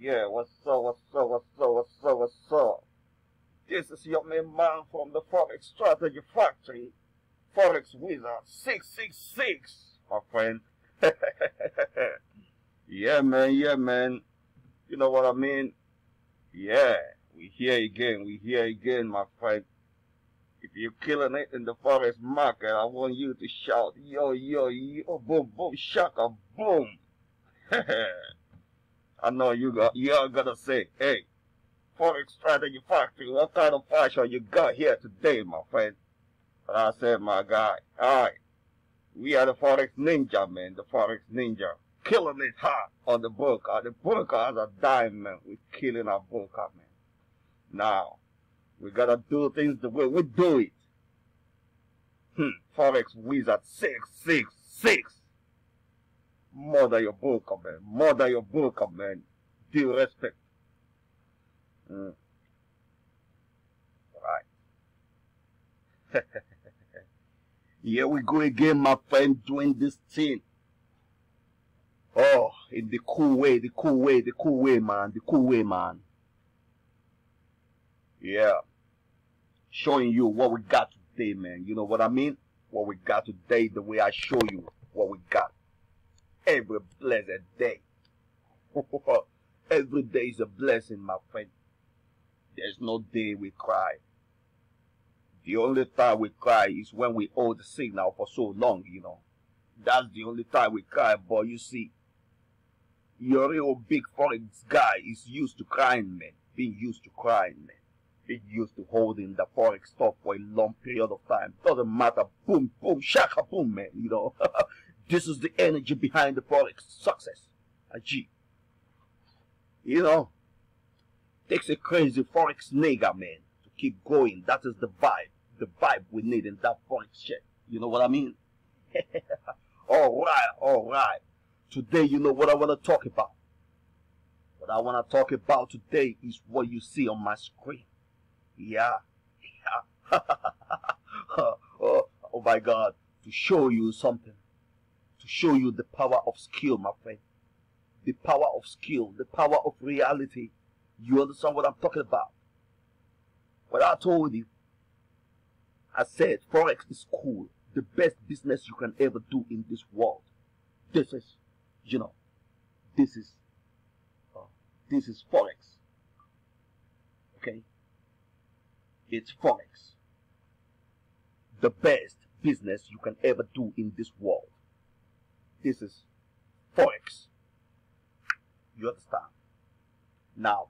Yeah, what's up, what's up, what's up, what's up, what's up? This is your main man from the Forex Strategy Factory, Forex Wizard 666, my friend. yeah, man, yeah, man. You know what I mean? Yeah, we here again, we here again, my friend. If you're killing it in the Forex market, I want you to shout, yo, yo, yo, boom, boom, shaka, boom. I know you got you are gonna say, hey, Forex Strategy Factory, what kind of fashion you got here today, my friend? But I said, my guy, alright. We are the Forex Ninja, man, the Forex Ninja. Killing it hard on the broker. The broker has a diamond. We're killing our broker, man. Now, we gotta do things the way we do it. Hmm, Forex Wizard 666. Mother your broker, man. Mother your broker, man. Due respect. Mm. Right. Here we go again, my friend, doing this thing. Oh, in the cool way, the cool way, the cool way, man, the cool way, man. Yeah. Showing you what we got today, man. You know what I mean? What we got today, the way I show you what we got. Every blessed day. Every day is a blessing, my friend. There's no day we cry. The only time we cry is when we hold the signal for so long, you know. That's the only time we cry, but you see, your real big forex guy is used to crying, man. Being used to crying, man. Being used to holding the forex stuff for a long period of time. Doesn't matter. Boom, boom, shaka, boom, man. You know. this is the energy behind the forex success. A G. You know, takes a crazy forex nigga, man, to keep going. That is the vibe, the vibe we need in that forex shit. You know what I mean? all right, all right. Today, you know what I want to talk about. What I want to talk about today is what you see on my screen. Yeah, yeah. oh, oh my God, to show you something, to show you the power of skill, my friend the power of skill, the power of reality. You understand what I'm talking about? What I told you, I said Forex is cool, the best business you can ever do in this world. This is, you know, this is, uh, this is Forex. Okay? It's Forex. The best business you can ever do in this world. This is Forex. You understand? Now,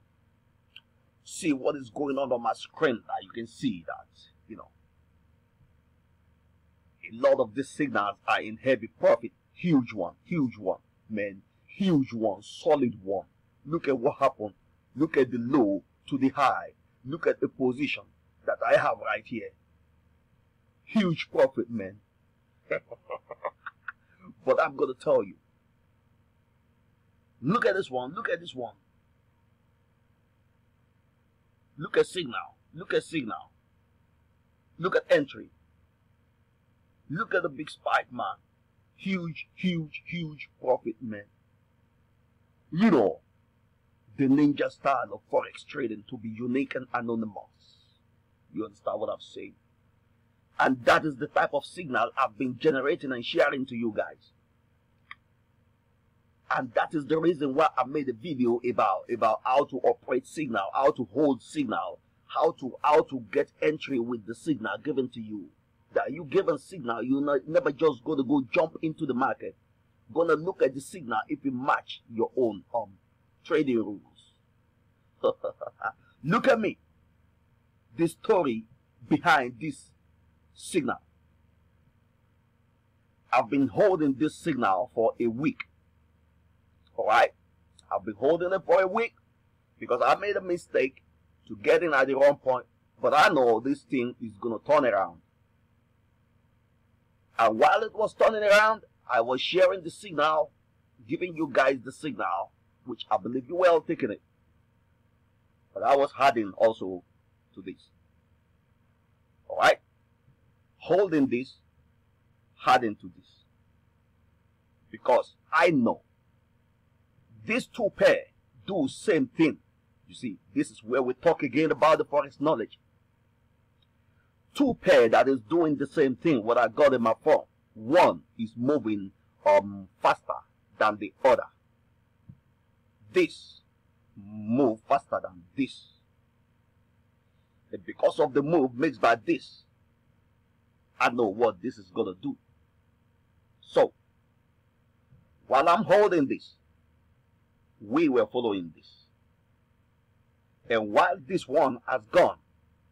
see what is going on on my screen That You can see that, you know, a lot of these signals are in heavy profit. Huge one, huge one, man. Huge one, solid one. Look at what happened. Look at the low to the high. Look at the position that I have right here. Huge profit, man. but I'm going to tell you, Look at this one. Look at this one. Look at signal. Look at signal. Look at entry. Look at the big spike, man. Huge, huge, huge profit, man. You know, the ninja style of forex trading to be unique and anonymous. You understand what I'm saying? And that is the type of signal I've been generating and sharing to you guys and that is the reason why I made a video about about how to operate signal, how to hold signal, how to how to get entry with the signal given to you. That you given signal, you not, never just gonna go jump into the market. Gonna look at the signal if it match your own um trading rules. look at me. The story behind this signal. I've been holding this signal for a week Alright? I've been holding it for a week because I made a mistake to get in at the wrong point. But I know this thing is going to turn around. And while it was turning around, I was sharing the signal, giving you guys the signal, which I believe you well taking it. But I was adding also to this. Holding this, adding to this. Because I know these two pair do same thing. You see, this is where we talk again about the forex knowledge. Two pair that is doing the same thing what I got in my phone. One is moving um faster than the other. This move faster than this. And because of the move makes by this, I know what this is gonna do. So, while I'm holding this, we were following this. And while this one has gone,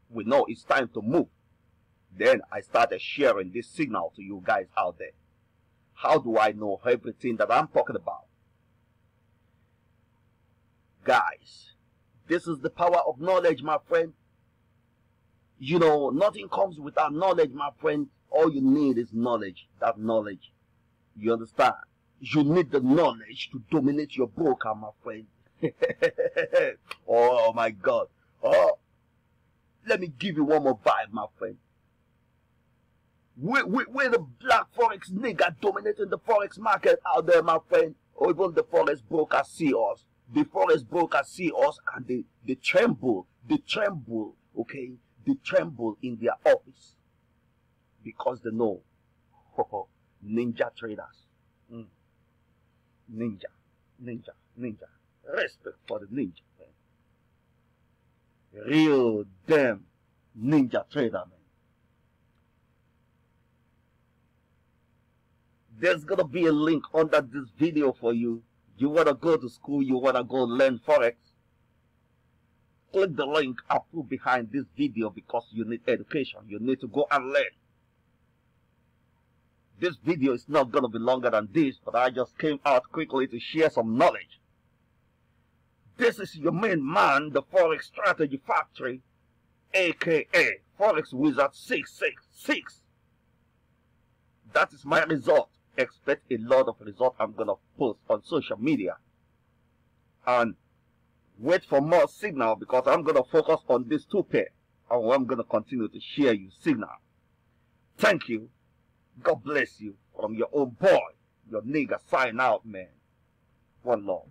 we know it's time to move. Then I started sharing this signal to you guys out there. How do I know everything that I'm talking about? Guys, this is the power of knowledge, my friend. You know, nothing comes without knowledge, my friend. All you need is knowledge. That knowledge. You understand? You need the knowledge to dominate your broker, my friend. Oh, oh my God. Oh, let me give you one more vibe, my friend. We, we, we're the black forex nigga dominating the forex market out there, my friend. Or even the forex broker see us. The forex broker see us and they, they tremble. They tremble, okay? They tremble in their office. Because they know. ninja traders. Mm. Ninja. Ninja. Ninja respect for the ninja, man. Real damn ninja trader, man. There's gonna be a link under this video for you. You wanna go to school, you wanna go learn Forex. Click the link I put behind this video because you need education. You need to go and learn. This video is not gonna be longer than this, but I just came out quickly to share some knowledge. This is your main man, the Forex Strategy Factory, aka Forex Wizard 666. That is my result. Expect a lot of result I'm gonna post on social media. And wait for more signal because I'm gonna focus on these two pair. And I'm gonna continue to share you signal. Thank you. God bless you. From your own boy, your nigga sign out, man. One love.